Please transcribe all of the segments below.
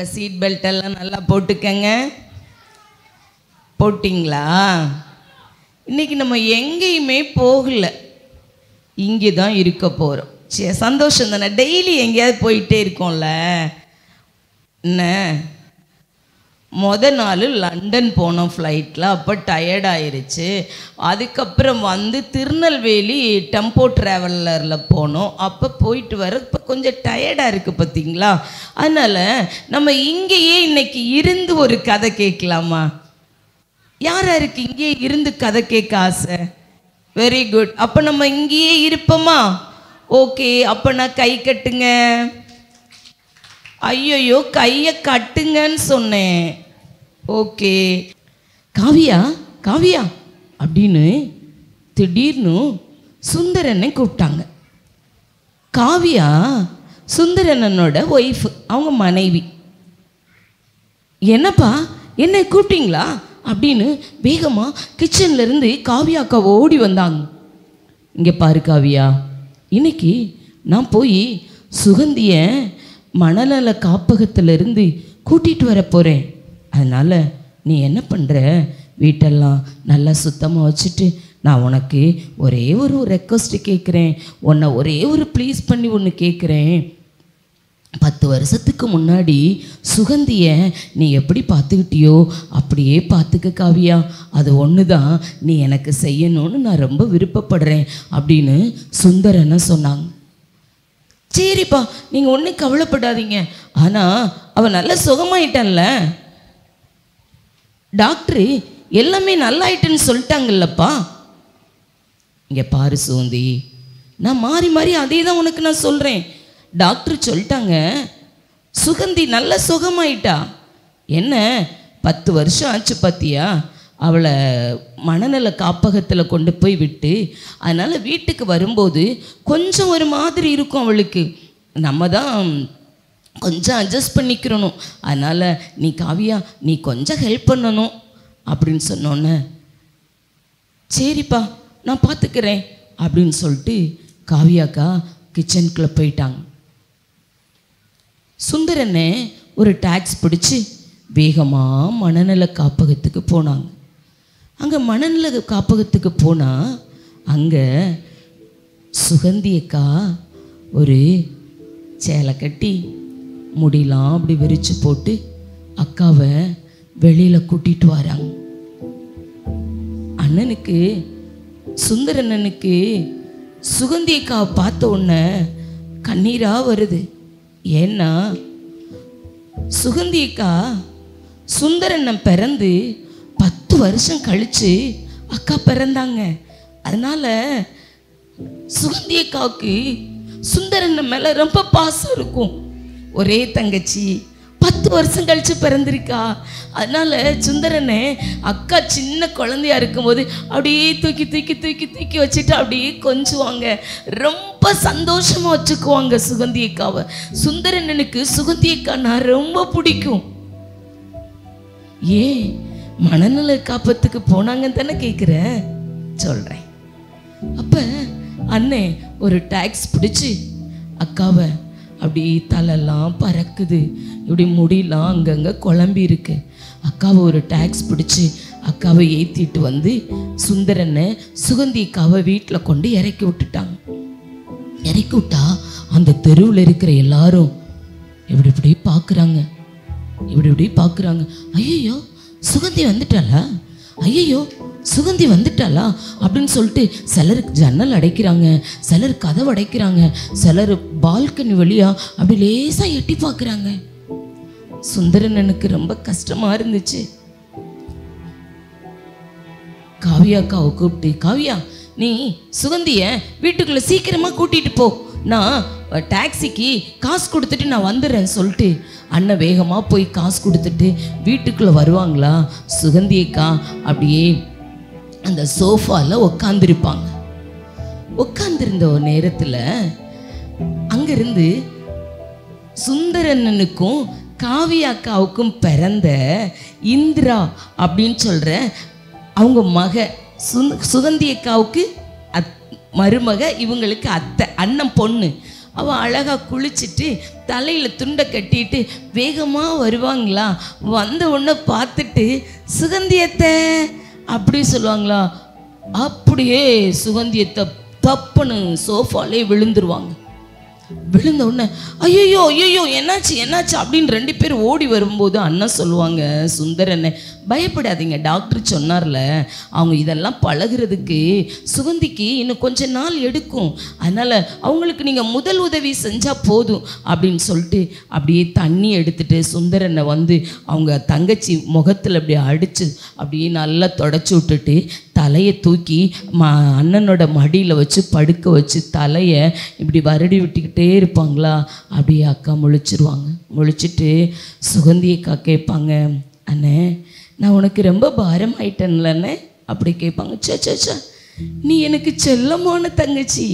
உங்கள் seat belt எல்லாம் நல்லா போட்டுக்கங்க. போட்டிங்களா? இன்னைக்கு நம்ம எங்கேயுமே போகல. இங்கே தான் இருக்க போகிறோம் சரி சந்தோஷம் தானே. டெய்லி எங்கேயாவது போயிட்டே இருக்கோம்ல. என்ன? முத நாள் லண்டன் போனோம் ஃப்ளைட்டில் அப்போ டயர்ட் ஆயிடுச்சு அதுக்கப்புறம் வந்து திருநெல்வேலி டெம்போ ட்ராவலரில் போனோம். அப்போ போயிட்டு வர இப்போ கொஞ்சம் டயர்டாக இருக்குது பார்த்தீங்களா அதனால் நம்ம இங்கேயே இன்னைக்கு இருந்து ஒரு கதை கேட்கலாமா? யார் யாருக்கு இங்கேயே இருந்து கதை கேட்க ஆசை? வெரி குட் அப்போ நம்ம இங்கேயே இருப்போமா? ஓகே அப்போ நான் கை கட்டுங்க. ஐயையோ கையை கட்டுங்கன்னு சொன்னேன். ஓகே. காவியா காவியா அப்படின்னு திடீர்னு சுந்தரனை கூப்பிட்டாங்க. காவியா சுந்தரனனோட ஒய்ஃப் அவங்க மனைவி. என்னப்பா என்ன கூப்பிட்டீங்களா? அப்படின்னு வேகமாக கிச்சன்லேருந்து காவியா அக்கா ஓடி வந்தாங்க. இங்கே பாரு காவியா இன்னைக்கு நான் போய் சுகந்தியை மணலல காப்பகத்திலிருந்து கூட்டிகிட்டு வர போகிறேன் அதனால் நீ என்ன பண்ணுற வீட்டெல்லாம் நல்லா சுத்தமாக வச்சுட்டு நான் உனக்கு ஒரே ஒரு ரெக்வஸ்ட்டு கேட்குறேன் உன்னை ஒரே ஒரு ப்ளீஸ் பண்ணி ஒன்று கேட்குறேன் பத்து வருஷத்துக்கு முன்னாடி சுகந்திய நீ எப்படி பார்த்துக்கிட்டியோ அப்படியே பார்த்துக்க காவியா. அது ஒன்று தான் நீ எனக்கு செய்யணும்னு நான் ரொம்ப விருப்பப்படுறேன் அப்படின்னு சுந்தரனை சொன்னாங்க. சரிப்பா நீங்கள் ஒன்றும் கவலைப்படாதீங்க. ஆனால் அவன் நல்ல சுகமாயிட்டான்ல. டாக்டரு எல்லாமே நல்லாயிட்டுன்னு சொல்லிட்டாங்கல்லப்பா. இங்கே பாரு சோந்தி நான் மாறி மாறி அதே தான் உனக்கு நான் சொல்கிறேன் டாக்டர் சொல்லிட்டாங்க சுகந்தி நல்ல சுகமாயிட்டா. என்ன பத்து வருஷம் ஆச்சு பார்த்தியா அவளை மனநல காப்பகத்தில் கொண்டு போய் விட்டு அதனால் வீட்டுக்கு வரும்போது கொஞ்சம் ஒரு மாதிரி இருக்கும் அவளுக்கு. நம்ம தான் கொஞ்சம் அட்ஜஸ்ட் பண்ணிக்கிறணும். அதனால் நீ காவியா நீ கொஞ்சம் ஹெல்ப் பண்ணணும் அப்படின்னு சொன்னோன்னே சரிப்பா நான் பார்த்துக்கிறேன் அப்படின்னு சொல்லிட்டு காவியாக்கா கிச்சனுக்குள்ளே போயிட்டாங்க. சுந்தரனை ஒரு டாக்ஸ் பிடிச்சி வேகமாக மனநல காப்பகத்துக்கு போனாங்க. அங்கே மனநல காப்பகத்துக்கு போனால் அங்கே சுகந்தியக்கா ஒரு சேலை கட்டி முடியலாம் அப்படி விரித்து போட்டு அக்காவை வெளியில் கூட்டிகிட்டு வராங்க. அண்ணனுக்கு சுந்தரண்ணனுக்கு சுகந்தி அக்காவை பார்த்த உடனே கண்ணீராக வருது. ஏன்னா சுகந்தி அக்கா சுந்தரண்ணன் பிறந்து வருஷம் கழித்து அக்கா பிறந்தாங்க. அதனால் சுகந்தி அக்காவுக்கு சுந்தரன் மேலே ரொம்ப பாசம் இருக்கும். ஒரே தங்கச்சி பத்து வருஷம் கழித்து பிறந்திருக்கா. அதனால சுந்தரனை அக்கா சின்ன குழந்தையா இருக்கும்போது அப்படியே தூக்கி தூக்கி தூக்கி தூக்கி வச்சுட்டு அப்படியே கொஞ்சுவாங்க. ரொம்ப சந்தோஷமாக வச்சுக்குவாங்க சுகந்தி அக்காவை. சுந்தரனனுக்கு சுகந்தி அக்கானா ரொம்ப பிடிக்கும். ஏன்? மனநல காப்பத்துக்கு போனாங்கன்னு தானே கேட்குற சொல்கிறேன் அப்போ அண்ணே ஒரு டாக்ஸ் பிடிச்சி அக்காவை அப்படி தலைலாம் பறக்குது. இப்படி முடியலாம் அங்கங்கே குழம்பி இருக்கு. அக்காவை ஒரு டாக்ஸ் பிடிச்சி அக்காவை ஏற்றிட்டு வந்து சுந்தரனை சுகந்தி அக்காவை வீட்டில் கொண்டு இறக்கி விட்டுட்டாங்க. இறக்கி விட்டா அந்த தெருவில் இருக்கிற எல்லாரும் இப்படி இப்படி பார்க்குறாங்க இப்படி இப்படி பார்க்குறாங்க ஐயோ சுகந்தி வந்துட்டாளா? ஐயையோ சுகந்தி வந்துட்டாளா? அப்படின்னு சொல்லிட்டு சிலர் ஜன்னல் அடைக்கிறாங்க சிலர் கதவு அடைக்கிறாங்க சிலர் பால்கனி வழியா அப்படி லேசாக எட்டி பார்க்குறாங்க. சுந்தரனனுக்கு ரொம்ப கஷ்டமாக இருந்துச்சு. காவியா அக்காவை கூப்பிட்டு காவியா நீ சுகந்திய வீட்டுக்குள்ள சீக்கிரமா கூட்டிட்டு போ. நான் டாக்ஸிக்கு காசு கொடுத்துட்டு நான் வந்துடுறேன்னு சொல்லிட்டு அண்ணன் வேகமாக போய் காசு கொடுத்துட்டு வீட்டுக்குள்ளே வருவாங்களா? சுகந்தியக்கா அப்படியே அந்த சோஃபாவில் உக்காந்துருப்பாங்க. உட்காந்துருந்த ஒரு நேரத்தில் அங்கேருந்து சுந்தரண்ணனுக்கும் காவியா அக்காவுக்கும் பிறந்த இந்திரா அப்படின்னு சொல்கிற அவங்க மக சுந் சுகந்தி அக்காவுக்கு அத் மருமக இவங்களுக்கு அத்தை அண்ணன் பொண்ணு. அவள் அழகாக குளிச்சுட்டு தலையில் துண்டை கட்டிட்டு வேகமாக வருவாங்களா? வந்த உடனே பார்த்துட்டு சுகந்தியத்தை அப்படி சொல்லுவாங்களா? அப்படியே சுகந்தியத்தை தப்புன்னு சோஃபாலே விழுந்துருவாங்க. விழுந்த உடனே ஐயோ ஐயோ என்னாச்சு என்னாச்சு? அப்படின்னு ரெண்டு பேர் ஓடி வரும்போது அண்ணன் சொல்லுவாங்க சுந்தர் பயப்படாதீங்க. டாக்டர் சொன்னார்ல அவங்க இதெல்லாம் பழகுறதுக்கு சுகந்திக்கு இன்னும் கொஞ்ச நாள் எடுக்கும். அதனால் அவங்களுக்கு நீங்கள் முதல் உதவி செஞ்சால் போதும் அப்படின்னு சொல்லிட்டு அப்படியே தண்ணி எடுத்துட்டு சுந்தரனை வந்து அவங்க தங்கச்சி முகத்தில் அப்படியே அடித்து அப்படியே நல்லா தொடச்சி விட்டுட்டு தலையை தூக்கி ம அண்ணனோட மடியில் வச்சு படுக்க வச்சு தலையை இப்படி வருடி விட்டுக்கிட்டே இருப்பாங்களா? அப்படியே அக்கா முழிச்சிருவாங்க. முழிச்சிட்டு சுகந்தி அக்கா கேட்பாங்க அண்ணே நான் உனக்கு ரொம்ப பாரம் அப்படி கேட்பாங்க சே சே சே நீ எனக்கு செல்லமான தங்கச்சி.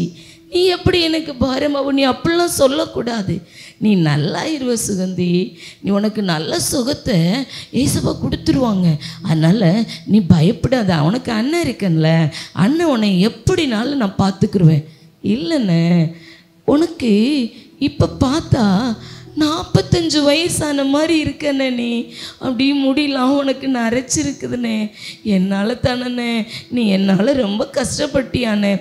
நீ எப்படி எனக்கு பாரமாவும் நீ அப்படிலாம் சொல்லக்கூடாது. நீ நல்லா இருவ சுகந்தி. நீ உனக்கு நல்ல சுகத்தை ஏசப்பா கொடுத்துருவாங்க. அதனால் நீ பயப்படாத. உனக்கு அண்ணன் இருக்கன்ல. அண்ணன் உன்னை எப்படினாலும் நான் பார்த்துக்குருவேன். இல்லைண்ணே உனக்கு இப்போ பார்த்தா நாற்பத்தஞ்சு வயசான மாதிரி இருக்கண்ணே நீ. அப்படி முடியலாம் உனக்கு நரைச்சிருக்குதுண்ணே என்னால் தானண்ணே நீ என்னால் ரொம்ப கஷ்டப்பட்டியானே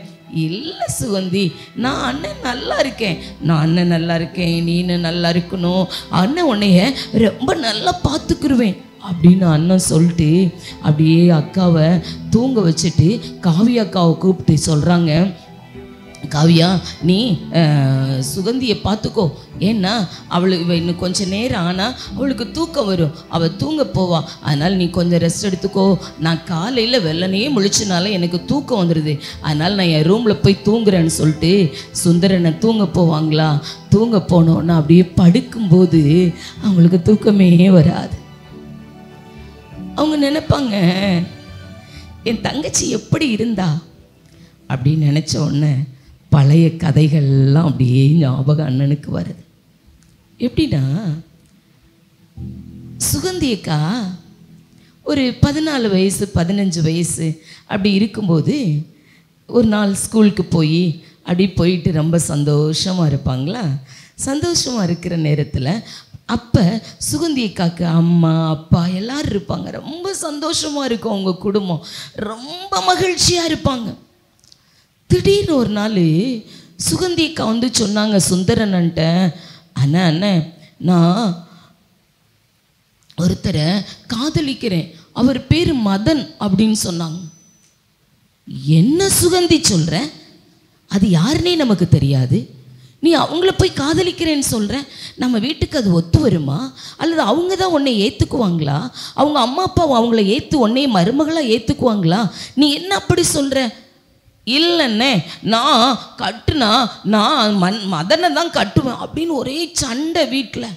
இல்லை சுகந்தி நான் அண்ணன் நல்லா இருக்கேன். நான் அண்ணன் நல்லா இருக்கேன் நீனு நல்லா இருக்கணும். அண்ணன் உன்னைய ரொம்ப நல்லா பார்த்துக்குருவேன் அப்படின்னு அண்ணன் சொல்லிட்டு அப்படியே அக்காவை தூங்க வச்சுட்டு காவி அக்காவை கூப்பிட்டு சொல்கிறாங்க காவியா நீ சுகந்தியை பார்த்துக்கோ. ஏன்னா அவளுக்கு இன்னும் கொஞ்சம் நேரம் ஆனால் அவளுக்கு தூக்கம் வரும். அவள் தூங்க போவா. அதனால் நீ கொஞ்சம் ரெஸ்ட் எடுத்துக்கோ. நான் காலையில் வெள்ளனையே முழிச்சனால எனக்கு தூக்கம் வந்துடுது அதனால் நான் என் ரூமில் போய் தூங்குறேன்னு சொல்லிட்டு சுந்தரனை தூங்க போவாங்களா? தூங்க போனோன்னா அப்படியே படுக்கும்போது அவங்களுக்கு தூக்கமே வராது. அவங்க நினைப்பாங்க என் தங்கச்சி எப்படி இருந்தா? அப்படின்னு நினச்ச உடனே பழைய கதைகள்லாம் அப்படியே ஞாபகம் அண்ணனுக்கு வருது. எப்படின்னா சுகந்தியக்கா ஒரு பதினாலு வயசு பதினஞ்சு வயசு அப்படி இருக்கும்போது ஒரு நாள் ஸ்கூலுக்கு போய் அப்படி போயிட்டு ரொம்ப சந்தோஷமாக இருப்பாங்களா? சந்தோஷமாக இருக்கிற நேரத்தில் அப்போ சுகந்தியக்காவுக்கு அம்மா அப்பா எல்லோரும் இருப்பாங்க. ரொம்ப சந்தோஷமாக இருக்கும் அவங்க குடும்பம். ரொம்ப மகிழ்ச்சியாக இருப்பாங்க. திடீர்னு ஒரு நாள் சுகந்தி அக்கா வந்து சொன்னாங்க சுந்தரனன்ட்ட அண்ணா அண்ணன் நான் ஒருத்தரை காதலிக்கிறேன். அவர் பேர் மதன் அப்படின்னு சொன்னாங்க. என்ன சுகந்தி சொல்கிற அது யாருன்னே நமக்கு தெரியாது. நீ அவங்கள போய் காதலிக்கிறேன்னு சொல்கிறேன் நம்ம வீட்டுக்கு அது ஒத்து வருமா? அல்லது அவங்க தான் உன்னை ஏற்றுக்குவாங்களா அவங்க அம்மா அப்பா அவங்கள ஏற்று உன்னை மருமகளாக ஏற்றுக்குவாங்களா நீ என்ன அப்படி சொல்கிற இல்லைண்ணே நான் கட்டுனா நான் மண் மதனை தான் கட்டுவேன் அப்படின்னு ஒரே சண்டை வீட்டில்.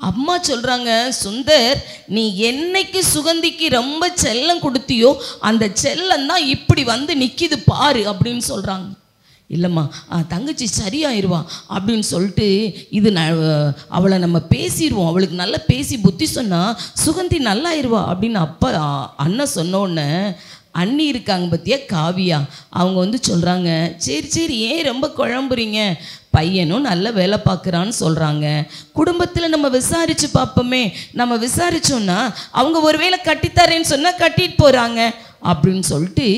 அம்மா சொல்கிறாங்க சுந்தர் நீ என்னைக்கு சுகந்திக்கு ரொம்ப செல்லம் கொடுத்தியோ அந்த செல்லம் தான் இப்படி வந்து நிற்கிது பாரு அப்படின்னு சொல்கிறாங்க இல்லைம்மா ஆ, தங்கச்சி சரியாயிருவா அப்படின்னு சொல்லிட்டு இது ந அவளை நம்ம பேசிடுவோம் அவளுக்கு நல்லா பேசி புத்தி சொன்னால் சுகந்தி நல்லாயிருவா அப்படின்னு அப்பா அண்ணன் சொன்ன உடனே அண்ணி இருக்காங்க பற்றியா காவியா. அவங்க வந்து சொல்கிறாங்க சரி சரி ஏன் ரொம்ப குழம்புறீங்க? பையனும் நல்ல வேலை பார்க்குறான்னு சொல்கிறாங்க குடும்பத்தில் நம்ம விசாரித்து பார்ப்போமே. நம்ம விசாரிச்சோன்னா அவங்க ஒரு வேலை கட்டித்தரேன்னு சொன்னால் கட்டிட்டு போகிறாங்க அப்படின்னு சொல்லிட்டு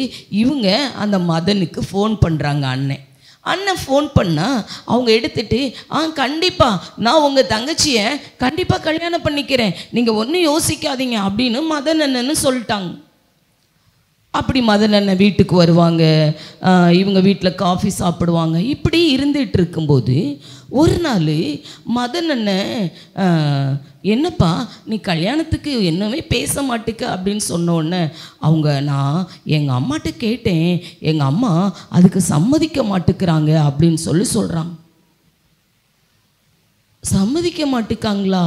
இவங்க அந்த மதனுக்கு ஃபோன் பண்ணுறாங்க அண்ணன் அண்ணன் ஃபோன் பண்ணால் அவங்க எடுத்துட்டு ஆ கண்டிப்பாக நான் உங்கள் தங்கச்சியை கண்டிப்பாக கல்யாணம் பண்ணிக்கிறேன். நீங்கள் ஒன்றும் யோசிக்காதீங்க அப்படின்னு மதன் அண்ணன்னு சொல்லிட்டாங்க. அப்படி மதன் வீட்டுக்கு வருவாங்க. இவங்க வீட்டில் காஃபி சாப்பிடுவாங்க. இப்படி இருந்துகிட்டு இருக்கும்போது ஒரு நாள் மதனண்ணன் என்னப்பா நீ கல்யாணத்துக்கு என்னவே பேச மாட்டேக்க? அப்படின்னு சொன்னோடனே அவங்க நான் எங்கள் அம்மாட்ட கேட்டேன். எங்கள் அம்மா அதுக்கு சம்மதிக்க மாட்டுக்கிறாங்க. அப்படின்னு சொல்லி சொல்கிறாங்க சம்மதிக்க மாட்டுக்காங்களா?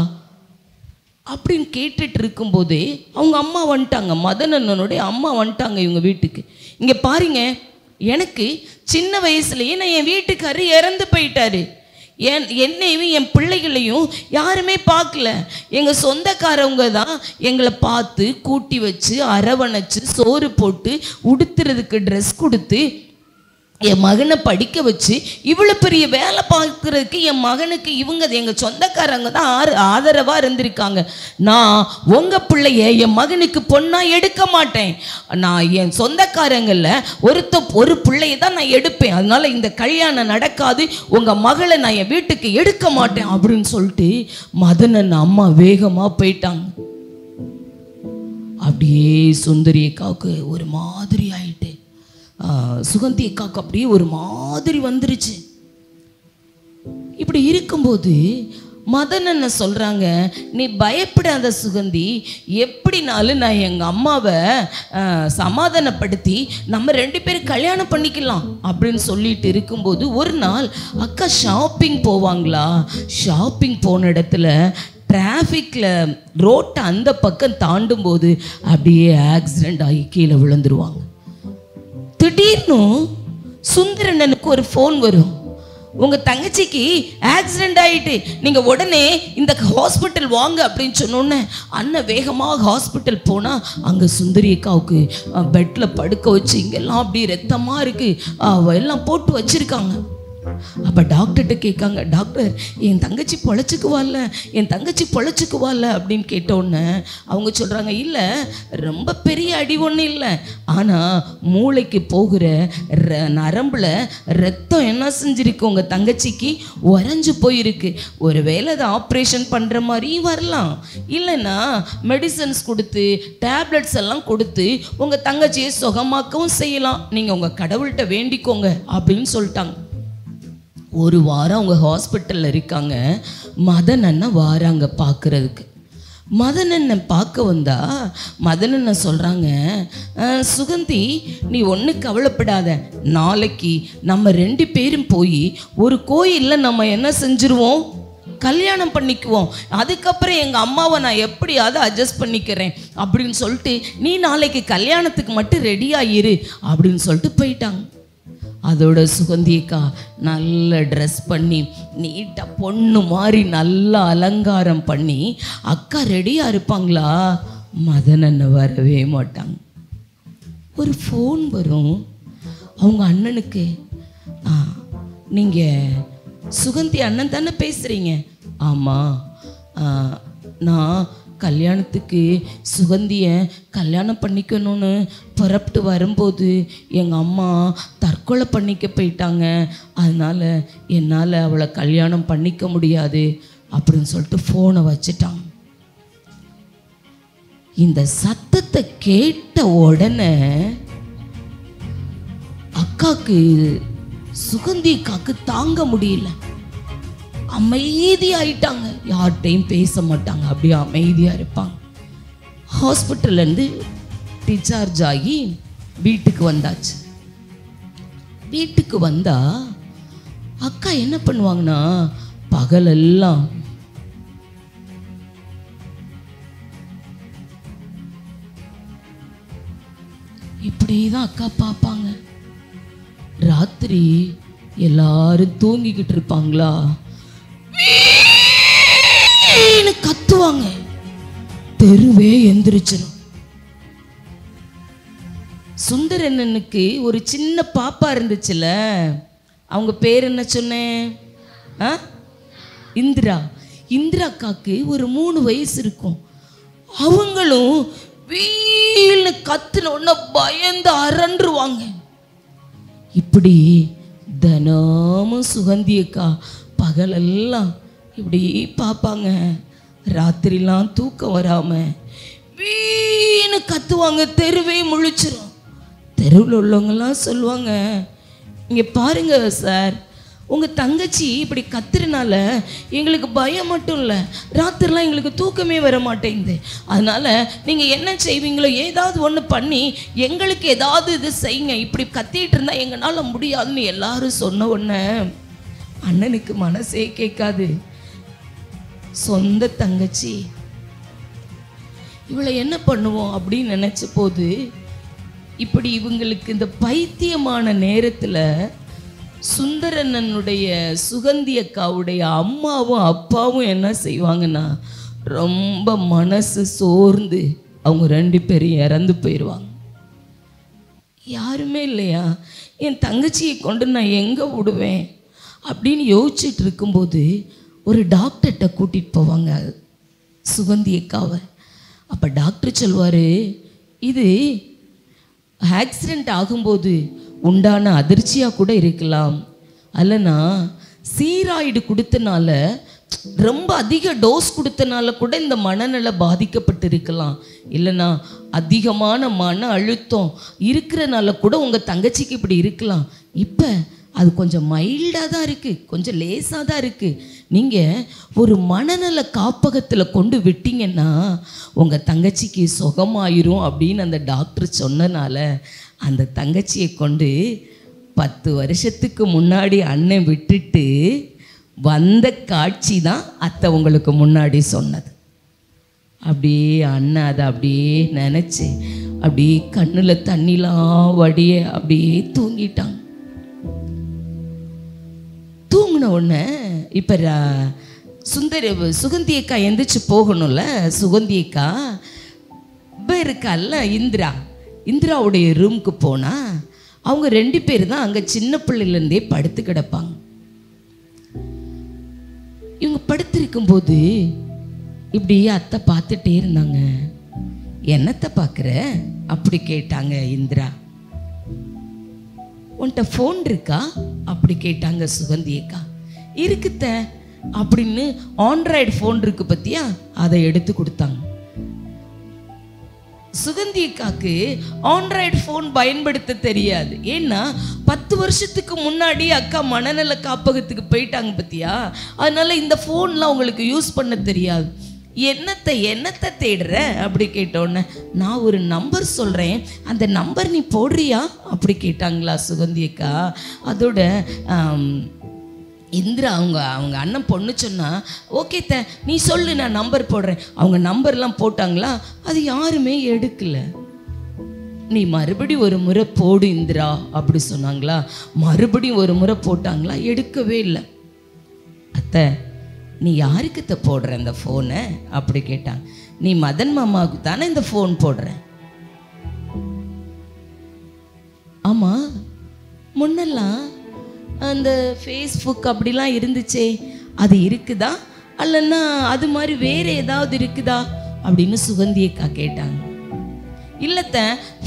அப்படின்னு கேட்டுட்டு இருக்கும்போதே அவங்க அம்மா வந்துட்டாங்க. மதன் அண்ணனுடைய அம்மா வந்துட்டாங்க இவங்க வீட்டுக்கு. இங்கே பாருங்க எனக்கு சின்ன வயசுலேயே நான் என் வீட்டுக்காரர் இறந்து போயிட்டாரு. என் என்னையும் என் பிள்ளைகளையும் யாருமே பார்க்கல. எங்கள் சொந்தக்காரவங்க தான் எங்களை பார்த்து கூட்டி வச்சு அரவணைச்சு சோறு போட்டு உடுத்துறதுக்கு ட்ரெஸ் கொடுத்து என் மகனை படிக்க வச்சு இவ்வளோ பெரிய வேலை பார்க்குறதுக்கு என் மகனுக்கு இவங்க எங்கள் சொந்தக்காரங்க தான் ஆறு ஆதரவாக இருந்திருக்காங்க. நான் உங்கள் பிள்ளைய என் மகனுக்கு பொண்ணாக எடுக்க மாட்டேன். நான் என் சொந்தக்காரங்களில் ஒருத்த ஒரு பிள்ளையை தான் நான் எடுப்பேன். அதனால் இந்த கல்யாணம் நடக்காது. உங்கள் மகளை நான் என் வீட்டுக்கு எடுக்க மாட்டேன் அப்படின்னு சொல்லிட்டு மதனன் அம்மா வேகமாக போயிட்டாங்க. அப்படியே சுந்தரியக்காவுக்கு ஒரு மாதிரி ஆயிடுச்சு. சுகந்தி அக்காவுக்கு அப்படியே ஒரு மாதிரி வந்துருச்சு. இப்படி இருக்கும்போது மதன் என்ன சொல்கிறாங்க நீ பயப்படாத சுகந்தி எப்படினாலும் நான் எங்கள் அம்மாவை சமாதானப்படுத்தி நம்ம ரெண்டு பேரும் கல்யாணம் பண்ணிக்கலாம். அப்படின்னு சொல்லிட்டு இருக்கும்போது ஒரு நாள் அக்கா ஷாப்பிங் போவாங்களா? ஷாப்பிங் போன இடத்துல டிராஃபிக்கில் ரோட்டை அந்த பக்கம் தாண்டும் போது அப்படியே ஆக்சிடெண்ட் ஆகி கீழே விழுந்துருவாங்க. திடீர்னு சுந்தரண்ணனுக்கு ஒரு ஃபோன் வரும். உங்க தங்கச்சிக்கு ஆக்சிடென்ட் ஆயிட்டு நீங்க உடனே இந்த ஹாஸ்பிட்டல் வாங்க அப்படின்னு சொன்னோன்னே அண்ணன் வேகமாக ஹாஸ்பிட்டல் போனா அங்க சுந்தரி அக்காவுக்கு பெட்ல படுக்க வச்சு இங்கெல்லாம் அப்படியே ரத்தமா இருக்கு. எல்லாம் போட்டு வச்சிருக்காங்க. அப்போ டாக்டர்கிட்ட கேட்காங்க டாக்டர் என் தங்கச்சி பொழைச்சிக்குவாள்ல என் தங்கச்சி பொழைச்சிக்குவாள்ல? அப்படின்னு கேட்டோன்னே அவங்க சொல்கிறாங்க இல்லை ரொம்ப பெரிய அடி ஒன்றும் இல்லை. ஆனால் மூளைக்கு போகிற ர- நரம்பில் ரத்தம் என்ன செஞ்சிருக்கு உங்கள் தங்கச்சிக்கு? உறைஞ்சு போயிருக்கு. ஒருவேளை அதை ஆப்ரேஷன் பண்ணுற மாதிரியும் வரலாம். இல்லைன்னா மெடிசன்ஸ் கொடுத்து டேப்லெட்ஸ் எல்லாம் கொடுத்து உங்கள் தங்கச்சியை சுகமாக்கவும் செய்யலாம். நீங்கள் உங்கள் கடவுள்கிட்ட வேண்டிக்கோங்க. அப்படின்னு சொல்லிட்டாங்க. ஒரு வாரம் அவங்க ஹாஸ்பிட்டலில் இருக்காங்க. மதன் அண்ணன் வாராங்க பார்க்குறதுக்கு மதனண்ணன் பார்க்க வந்தா மதனண்ணன் சொல்கிறாங்க சுகந்தி நீ ஒன்றும் கவலைப்படாத. நாளைக்கு நம்ம ரெண்டு பேரும் போய் ஒரு கோயிலில் நம்ம என்ன செஞ்சுருவோம்? கல்யாணம் பண்ணிக்குவோம். அதுக்கப்புறம் எங்கள் அம்மாவை நான் எப்படியாவது அட்ஜஸ்ட் பண்ணிக்கிறேன். அப்படின்னு சொல்லிட்டு நீ நாளைக்கு கல்யாணத்துக்கு மட்டும் ரெடியாக இரு. அப்படின்னு சொல்லிட்டு போயிட்டாங்க. அதோட சுகந்தியக்கா நல்ல ட்ரெஸ் பண்ணி நீட்டாக பொண்ணு மாதிரி நல்லா அலங்காரம் பண்ணி அக்கா ரெடியாக இருப்பாங்களா? மதன் வரவே மாட்டாங்க. ஒரு ஃபோன் வரும். அவங்க அண்ணனுக்கு ஆ நீங்கள் சுகந்தி அண்ணன் தானே பேசுகிறீங்க ஆமாம் நான் கல்யாணத்துக்கு சுகந்தியை கல்யாணம் பண்ணிக்கணும்னு புறப்பட்டு வரும்போது எங்கள் அம்மா தற்கொலை பண்ணிக்க போயிட்டாங்க. அதனால் என்னால் அவளை கல்யாணம் பண்ணிக்க முடியாது அப்படின்னு சொல்லிட்டு ஃபோனை வச்சுட்டான். இந்த சத்தத்தை கேட்ட உடனே அக்காக்கு சுகந்தி அக்காக்கு தாங்க முடியல. அமைதியாயிட்டாங்க. யார்கிட்டையும் பேச மாட்டாங்க. அப்படியே அமைதியாக இருப்பாங்க. ஹாஸ்பிட்டல்லேருந்து டிஸ்சார்ஜ் ஆகி வீட்டுக்கு வந்தாச்சு. வீட்டுக்கு வந்தா அக்கா என்ன பண்ணுவாங்கன்னா பகலெல்லாம் இப்படி தான் அக்கா பார்ப்பாங்க. ராத்திரி எல்லாரும் தூங்கிக்கிட்டு இருப்பாங்களா? கத்துவாங்க தெருவே எந்திரிச்சிடும் சுந்தரண்ணனுக்கு ஒரு சின்ன பாப்பா இருந்துச்சுல அவங்க பேர் என்ன சொன்னேன் ஆ? இந்திரா. இந்திரா அக்காக்கு ஒரு மூணு வயசு இருக்கும். அவங்களும் வீல்னு கத்துன உடனே பயந்து அரண்டுருவாங்க. இப்படி தினமும் சுகந்தி அக்கா பகலெல்லாம் இப்படி பார்ப்பாங்க ராத்திரிலாம் தூக்கம் வராம வீணு கத்துவாங்க தெருவே முழிச்சிரும். தெருவில் உள்ளவங்கெல்லாம் சொல்லுவாங்க இங்கே பாருங்க சார் உங்கள் தங்கச்சி இப்படி கத்துறனால எங்களுக்கு பயம் மட்டும் இல்லை ராத்திரிலாம் எங்களுக்கு தூக்கமே வர மாட்டேங்குது. அதனால் நீங்கள் என்ன செய்வீங்களோ ஏதாவது ஒன்று பண்ணி எங்களுக்கு ஏதாவது இது செய்யுங்க. இப்படி கத்திட்டு இருந்தால் எங்களால் முடியாதுன்னு எல்லாரும் சொன்ன உடனே அண்ணனுக்கு மனசே கேட்காது. சொந்த தங்கச்சி. இவளை என்ன பண்ணுவோம் அப்படின்னு நினச்ச போது இப்படி இவங்களுக்கு இந்த பைத்தியமான நேரத்தில் சுந்தரண்ணனுடைய சுகந்தி அக்காவுடைய அம்மாவும் அப்பாவும் என்ன செய்வாங்கன்னா ரொம்ப மனசு சோர்ந்து அவங்க ரெண்டு பேரும் இறந்து போயிடுவாங்க யாருமே இல்லையா? என் தங்கச்சியை கொண்டு நான் எங்கே விடுவேன்? அப்படின்னு யோசிச்சுட்டு இருக்கும்போது ஒரு டாக்டர்கிட்ட கூட்டிகிட்டு போவாங்க. சுகந்தி அக்காவை அப்போ டாக்டர் சொல்வார் இது ஆக்சிடெண்ட் ஆகும்போது உண்டான அதிர்ச்சியாக கூட இருக்கலாம். அல்லனா சீராய்டு கொடுத்தனால ரொம்ப அதிக டோஸ் கொடுத்தனால கூட இந்த மனநல பாதிக்கப்பட்டு இருக்கலாம் இல்லைனா அதிகமான மன அழுத்தம் இருக்கிறனால கூட உங்கள் தங்கச்சிக்கு இப்படி இருக்கலாம். இப்போ அது கொஞ்சம் மைல்டாக தான் இருக்குது கொஞ்சம் லேசாக தான் இருக்குது நீங்கள் ஒரு மனநல காப்பகத்தில் கொண்டு விட்டீங்கன்னா உங்கள் தங்கச்சிக்கு சுகமாயிரும் அப்படின்னு அந்த டாக்டர் சொன்னனால அந்த தங்கச்சியை கொண்டு பத்து வருஷத்துக்கு முன்னாடி அண்ணன் விட்டுட்டு வந்த காட்சி தான் அத்தை உங்களுக்கு முன்னாடி சொன்னது. அப்படியே அண்ணன் அதை அப்படியே நினச்சி அப்படியே கண்ணில் தண்ணிலாம் வடிய அப்படியே தூங்கிட்டாங்க. தூங்கின உடனே இப்போ சுந்தரி சுகந்தி அக்கா எந்திரிச்சு போகணும்ல சுகந்தி அக்கா இப்போ இருக்கால இந்திரா. இந்திராவுடைய ரூமுக்கு போனால் அவங்க ரெண்டு பேர் தான் அங்கே சின்ன பிள்ளையிலேருந்தே படுத்து கிடப்பாங்க. இவங்க படுத்திருக்கும்போது இப்படி அத்தை பார்த்துட்டே இருந்தாங்க. என்னத்தை பார்க்குற? அப்படி கேட்டாங்க இந்திரா. உன்கிட்ட ஃபோன் இருக்கா? அப்படி கேட்டாங்க சுகந்தி அக்கா. இருக்குத்த அப்படின்னு ஆண்ட்ராய்டு ஃபோன் இருக்கு பத்தியா? அதை எடுத்து கொடுத்தாங்க. சுகந்தி அக்காக்கு ஆண்ட்ராய்டு ஃபோன் பயன்படுத்த தெரியாது. ஏன்னா பத்து வருஷத்துக்கு முன்னாடி அக்கா மனநல காப்பகத்துக்கு போயிட்டாங்க பத்தியா? அதனால இந்த ஃபோன்லாம் உங்களுக்கு யூஸ் பண்ண தெரியாது. என்னத்தை என்னத்தை தேடுற? அப்படி கேட்டோன்னே நான் ஒரு நம்பர் சொல்கிறேன் அந்த நம்பர் நீ போடுறியா? அப்படி கேட்டாங்களா சுகந்தி அக்கா. அதோட இந்திரா அவங்க அவங்க அண்ணன் பொண்ணு சொன்னா ஓகே த நீ சொல்லு நான் நம்பர் போடுறேன். அவங்க நம்பர்லாம் போட்டாங்களா? அது யாருமே எடுக்கல. நீ மறுபடி ஒரு முறை போடு இந்திரா. அப்படி சொன்னாங்களா? மறுபடியும் ஒரு முறை போட்டாங்களா? எடுக்கவே இல்லை. அத்தை நீ யாருக்கு போடுற இந்த ஃபோனை அப்படி கேட்டாங்க நீ மதன் மாமாவுக்கு தானே இந்த ஃபோன் போடுற? ஆமாம் முன்னெல்லாம் அந்த ஃபேஸ்புக் அப்படிலாம் இருந்துச்சே அது இருக்குதா? அல்லன்னா அது மாதிரி வேற ஏதாவது இருக்குதா? அப்படின்னு சுகந்தி அக்கா கேட்டாங்க. இல்லத்த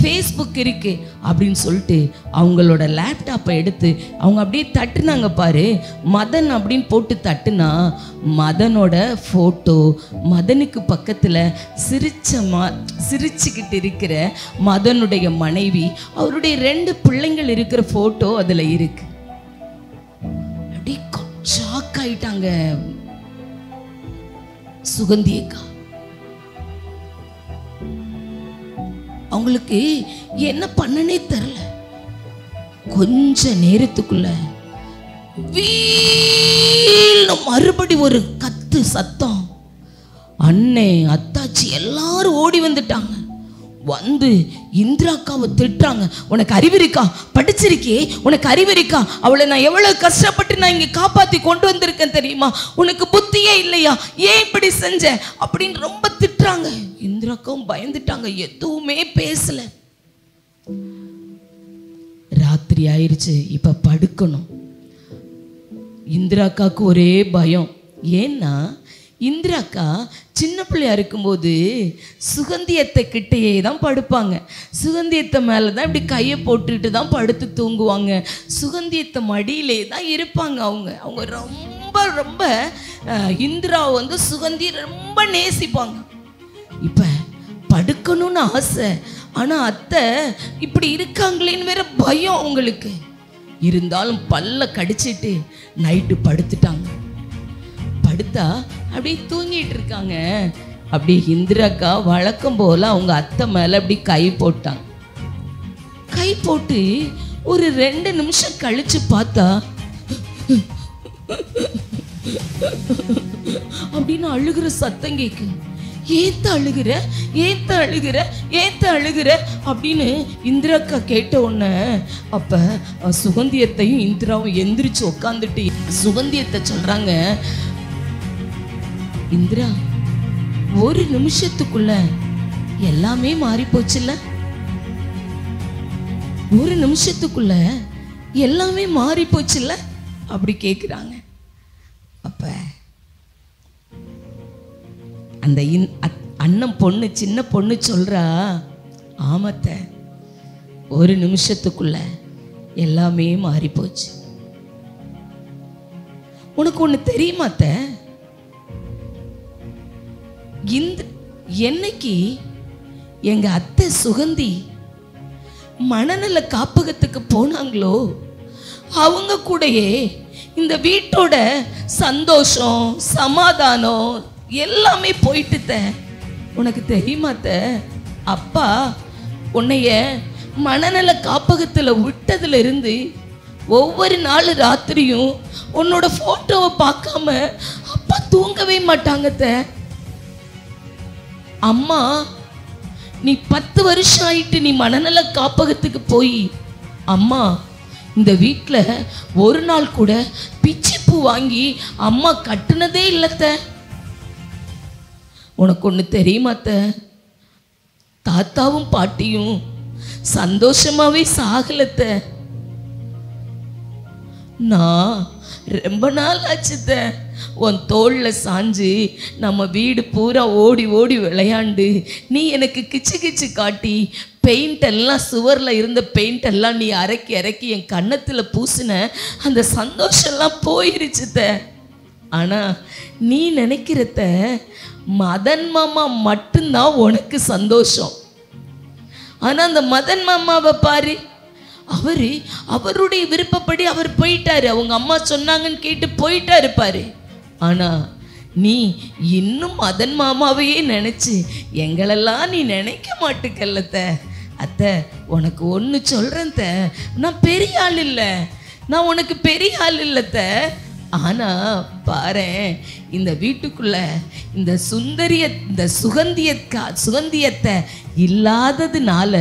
ஃபேஸ்புக் இருக்கு அப்படின்னு சொல்லிட்டு அவங்களோட லேப்டாப்பை எடுத்து அவங்க அப்படியே தட்டுனாங்க பாரு. மதன் அப்படின்னு போட்டு தட்டுனா மதனோட ஃபோட்டோ மதனுக்கு பக்கத்தில் சிரிச்ச ம சிரிச்சுக்கிட்டு இருக்கிற மதனுடைய மனைவி அவருடைய ரெண்டு பிள்ளைங்கள் இருக்கிற ஃபோட்டோ அதில் இருக்கு. அப்படியே ஷாக் ஆயிட்டாங்க. சுகந்தியக்கா அவங்களுக்கு என்ன பண்ணனே தெரில கொஞ்ச நேரத்துக்குள்ள மறுபடி ஒரு கத்து சத்தம். அண்ணே அத்தாச்சி எல்லாரும் ஓடி வந்துட்டாங்க. வந்து இந்திராக்காவை திட்டுறாங்க. உனக்கு அறிவு இருக்கா? படிச்சிருக்கே உனக்கு அறிவு இருக்கா? அவளை நான் எவ்வளவு கஷ்டப்பட்டு நான் இங்க காப்பாத்தி கொண்டு வந்திருக்கேன் தெரியுமா? உனக்கு புத்தியே இல்லையா? ஏன் இப்படி செஞ்ச? அப்படின்னு ரொம்ப திட்டுறாங்க. இந்திராக்காவும் பயந்துட்டாங்க. எதுவுமே பேசல. ராத்திரி ஆயிடுச்சு இப்ப படுக்கணும். இந்திராக்காவுக்கு ஒரே பயம். ஏன்னா இந்திராக்கா சின்ன பிள்ளையா இருக்கும்போது சுகந்தியத்தை கிட்டேயே தான் படுப்பாங்க. சுகந்தியத்தை மேலே தான் இப்படி கையை போட்டுக்கிட்டு தான் படுத்து தூங்குவாங்க. சுகந்தியத்தை மடியிலே தான் இருப்பாங்க அவங்க. அவங்க ரொம்ப ரொம்ப இந்திராவை வந்து சுகந்தி ரொம்ப நேசிப்பாங்க. இப்போ படுக்கணும்னு ஆசை. ஆனால் அத்தை இப்படி இருக்காங்களேன்னு வேற பயம் அவங்களுக்கு. இருந்தாலும் பல்ல கடிச்சிட்டு நைட்டு படுத்துட்டாங்க. படுத்தா அப்படியே தூங்கிட்டு இருக்காங்க. அப்படியே இந்திராக்கா வழக்கம் போல அவங்க அத்தை மேல அப்படி கை போட்டாங்க. கை போட்டு ஒரு ரெண்டு நிமிஷம் கழிச்சு பார்த்தா அப்படின்னு அழுகிற சத்தம் கேக்கு ஏத்த அழுகிற? ஏத்த அழுகிற? ஏத்த அழுகிற? அப்படின்னு இந்திராக்கா கேட்ட உடனே அப்ப சுகந்தியத்தையும் இந்திராவும் எந்திரிச்சு உட்காந்துட்டு சுகந்தியத்தை சொல்றாங்க இந்திரா ஒரு நிமிஷத்துக்குள்ள எல்லாமே மாறி போச்சுல்ல ஒரு நிமிஷத்துக்குள்ள எல்லாமே மாறி போச்சுல்ல அப்படி கேட்குறாங்க அப்ப அந்த இன் அண்ணன் பொண்ணு சின்ன பொண்ணு சொல்றா ஆமத்த ஒரு நிமிஷத்துக்குள்ள எல்லாமே மாறி போச்சு உனக்கு ஒண்ணு தெரியுமாத்த இந்த என்னைக்கு எங்க அத்தை சுகந்தி மனநல காப்பகத்துக்கு போனாங்களோ அவங்க கூடயே இந்த வீட்டோட சந்தோஷம் சமாதானம் எல்லாமே போயிட்டுத்த. உனக்கு தெரியுமாத்த அப்பா உன்னைய மனநல காப்பகத்தில் விட்டதுல இருந்து ஒவ்வொரு நாள் ராத்திரியும் உன்னோட போட்டோவை பார்க்காம அப்பா தூங்கவே மாட்டாங்கத்த அம்மா நீ பத்து வருஷம் ஆயிட்டு நீ மனநல காப்பகத்துக்கு போய். அம்மா இந்த வீட்டில் ஒரு நாள் கூட பிச்சிப்பூ வாங்கி அம்மா கட்டுனதே இல்லைத்த. உனக்கு ஒன்று தெரியுமாத்த தாத்தாவும் பாட்டியும் சந்தோஷமாவே சாகலத்த. நான் ரொம்ப நாள் ஆச்சுத்தேன் உன் தோளில் சாஞ்சு நம்ம வீடு பூரா ஓடி ஓடி விளையாண்டு நீ எனக்கு கிச்சு கிச்சு காட்டி பெயிண்ட் எல்லாம் சுவரில் இருந்த பெயிண்ட் எல்லாம் நீ அரைக்கி இறக்கி என் கன்னத்தில் பூசின அந்த சந்தோஷம்லாம் போயிருச்சுத்த ஆனால் நீ நினைக்கிறத மதன் மாமா மட்டும்தான் உனக்கு சந்தோஷம். ஆனா அந்த மதன் மாமாவை பாரு அவரு அவருடைய விருப்பப்படி அவர் போயிட்டாரு. அவங்க அம்மா சொன்னாங்கன்னு கேட்டு போயிட்டாரு பாரு. ஆனா நீ இன்னும் மதன் மாமாவையே நினச்சி எங்களெல்லாம் நீ நினைக்க மாட்டுக்கல்லத்த அத்தை. உனக்கு ஒன்று சொல்கிறேன் த நான் பெரிய ஆள் இல்லை. நான் உனக்கு பெரிய ஆள் இல்லைத்த ஆனா பாரேன் இந்த வீட்டுக்குள்ள இந்த சுந்தரிய இந்த சுகந்திய சுகந்தியத்தை இல்லாததுனால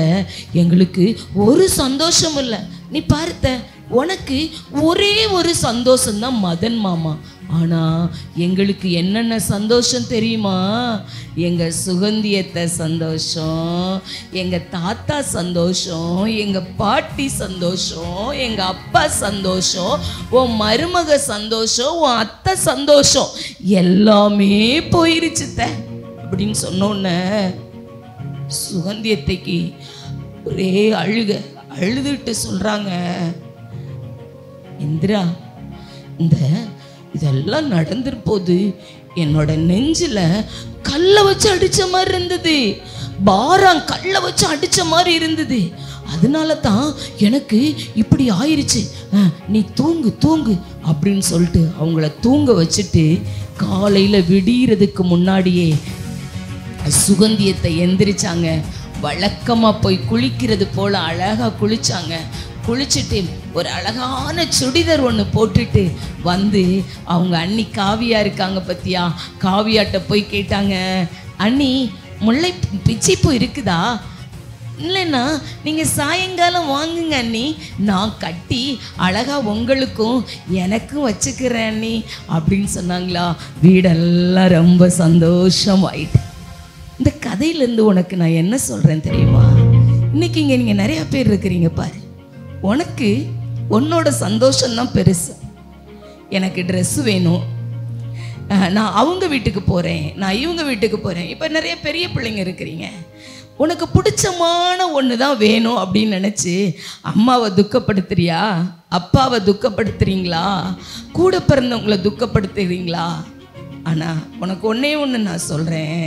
எங்களுக்கு ஒரு சந்தோஷம் இல்லை. நீ பார்த்த உனக்கு ஒரே ஒரு சந்தோஷம்தான் மதன் மாமா. ஆனால் எங்களுக்கு என்னென்ன சந்தோஷம் தெரியுமா? எங்கள் சுகந்தியத்தை சந்தோஷம் எங்கள் தாத்தா சந்தோஷம் எங்கள் பாட்டி சந்தோஷம் எங்கள் அப்பா சந்தோஷம் உன் மருமக சந்தோஷம் உன் அத்தை சந்தோஷம் எல்லாமே போயிருச்சுத்த அப்படின்னு சொன்னோன்ன சுகந்தியத்தைக்கு ஒரே அழுக அழுதுட்டு சொல்கிறாங்க இந்திரா இந்த இதெல்லாம் நடந்திருப்போது என்னோட நெஞ்சில் கல்லை வச்சு அடித்த மாதிரி இருந்தது. பாரம் கல்லை வச்சு அடித்த மாதிரி இருந்தது. அதனால தான் எனக்கு இப்படி ஆயிடுச்சு நீ தூங்கு தூங்கு அப்படின்னு சொல்லிட்டு அவங்கள தூங்க வச்சுட்டு காலையில் விடியறதுக்கு முன்னாடியே சுகந்தியத்தை எந்திரிச்சாங்க. வழக்கமாக போய் குளிக்கிறது போல அழகா குளித்தாங்க குளிச்சுட்டு ஒரு அழகான சுடிதர் ஒன்று போட்டுட்டு வந்து அவங்க அண்ணி காவியா இருக்காங்க பத்தியா? காவியாட்ட போய் கேட்டாங்க. அண்ணி முல்லை பிச்சைப்பூ இருக்குதா? இல்லைன்னா நீங்கள் சாயங்காலம் வாங்குங்க அண்ணி. நான் கட்டி அழகா உங்களுக்கும் எனக்கும் வச்சுக்கிறேன் அண்ணி அப்படின்னு சொன்னாங்களா? வீடெல்லாம் ரொம்ப சந்தோஷமாயிட்டு. இந்த கதையிலேருந்து உனக்கு நான் என்ன சொல்கிறேன் தெரியுமா? இன்னைக்கு இங்கே நீங்கள் நிறையா பேர் இருக்கிறீங்க பாரு. உனக்கு உன்னோட சந்தோஷம்தான் பெருசு. எனக்கு ட்ரெஸ்ஸு வேணும். நான் அவங்க வீட்டுக்கு போகிறேன் நான் இவங்க வீட்டுக்கு போகிறேன் இப்போ நிறைய பெரிய பிள்ளைங்க இருக்கிறீங்க. உனக்கு பிடிச்சமான ஒன்று தான் வேணும் அப்படின்னு நினச்சி அம்மாவை துக்கப்படுத்துறியா? அப்பாவை துக்கப்படுத்துறீங்களா? கூட பிறந்தவங்களை துக்கப்படுத்துறீங்களா? ஆனால் உனக்கு ஒன்றே ஒன்று நான் சொல்கிறேன்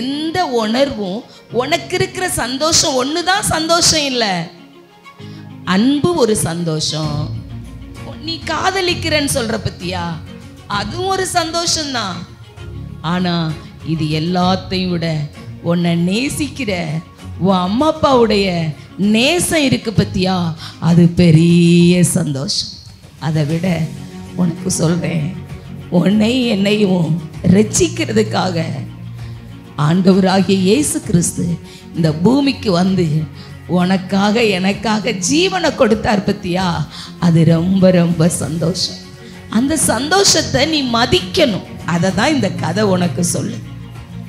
எந்த உணர்வும் உனக்கு இருக்கிற சந்தோஷம் ஒன்று தான் சந்தோஷம் இல்லை. அன்பு ஒரு சந்தோஷம். நீ காதலிக்கிறேன்னு சொல்ற பத்தியா? அதுவும் ஒரு சந்தோஷம்தான் ஆனா இது எல்லாத்தையும் விட உன்னை நேசிக்கிற உன் அம்மா அப்பாவுடைய நேசம் இருக்கு பத்தியா? அது பெரிய சந்தோஷம். அதை விட உனக்கு சொல்றேன் உன்னை என்னையும் ரட்சிக்கிறதுக்காக ஆண்டவராகிய இயேசு கிறிஸ்து இந்த பூமிக்கு வந்து உனக்காக எனக்காக ஜீவனை கொடுத்தார் பத்தியா? அது ரொம்ப ரொம்ப சந்தோஷம். அந்த சந்தோஷத்தை நீ மதிக்கணும். அதை தான் இந்த கதை உனக்கு சொல்லு.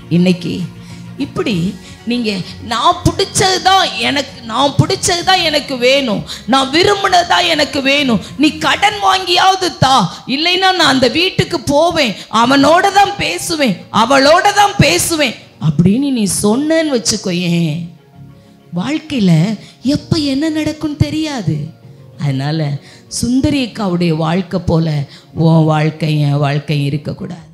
இன்னைக்கு இப்படி நீங்கள் நான் பிடிச்சது தான் எனக்கு நான் பிடிச்சது தான் எனக்கு வேணும். நான் விரும்பினது தான் எனக்கு வேணும். நீ கடன் வாங்கியாவது தா. இல்லைன்னா நான் அந்த வீட்டுக்கு போவேன். அவனோட தான் பேசுவேன். அவளோட தான் பேசுவேன். அப்படின்னு நீ சொன்னேன்னு வச்சுக்கோயேன். வாழ்க்கையில் எப்போ என்ன நடக்கும் தெரியாது. அதனால் சுந்தரி அக்காவுடைய வாழ்க்கை போல உன் வாழ்க்கை என் வாழ்க்கை இருக்கக்கூடாது.